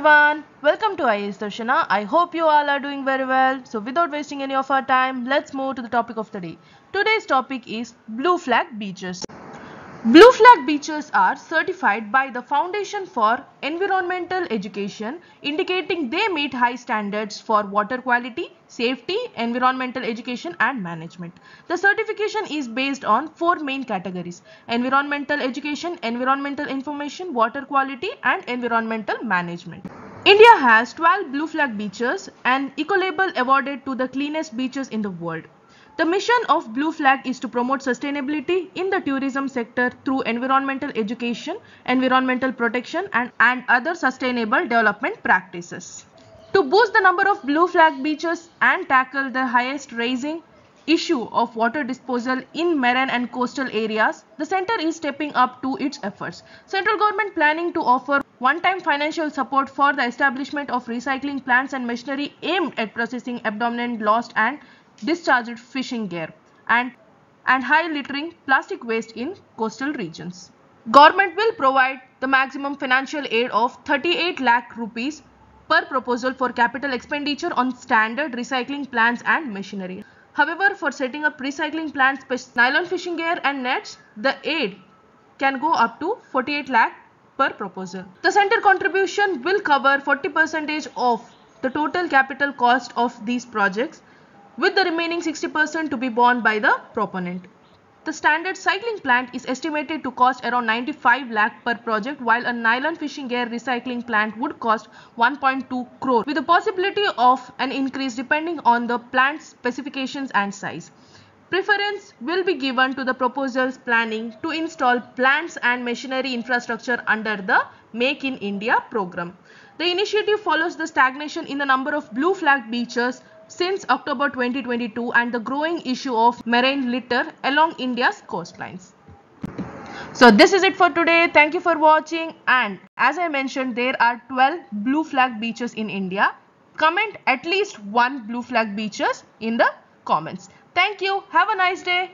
everyone, welcome to IAS Darshana. I hope you all are doing very well. So without wasting any of our time, let's move to the topic of the day. Today's topic is blue flag beaches. Blue flag beaches are certified by the Foundation for Environmental Education indicating they meet high standards for water quality, safety, environmental education and management. The certification is based on four main categories environmental education, environmental information, water quality and environmental management. India has 12 blue flag beaches and Ecolabel awarded to the cleanest beaches in the world. The mission of Blue Flag is to promote sustainability in the tourism sector through environmental education, environmental protection and, and other sustainable development practices. To boost the number of Blue Flag beaches and tackle the highest raising issue of water disposal in marine and coastal areas, the center is stepping up to its efforts. Central government planning to offer one-time financial support for the establishment of recycling plants and machinery aimed at processing abandoned, lost and discharged fishing gear and, and high littering plastic waste in coastal regions. Government will provide the maximum financial aid of 38 lakh rupees per proposal for capital expenditure on standard recycling plants and machinery. However, for setting up recycling plants, nylon fishing gear and nets, the aid can go up to 48 lakh per proposal. The center contribution will cover 40 percentage of the total capital cost of these projects with the remaining 60% to be borne by the proponent. The standard cycling plant is estimated to cost around 95 lakh per project while a nylon fishing gear recycling plant would cost 1.2 crore with the possibility of an increase depending on the plant's specifications and size. Preference will be given to the proposals planning to install plants and machinery infrastructure under the Make in India program. The initiative follows the stagnation in the number of blue flag beaches since October 2022 and the growing issue of marine litter along India's coastlines. So this is it for today. Thank you for watching and as I mentioned there are 12 blue flag beaches in India. Comment at least one blue flag beaches in the comments. Thank you. Have a nice day.